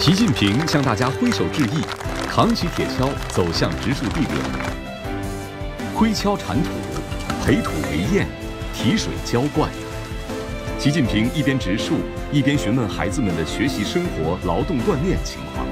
习近平向大家挥手致意，扛起铁锹走向植树地点，挥锹铲土，培土为堰，提水浇灌，习近平一边植树一边询问孩子们的学习生活、劳动锻炼情况。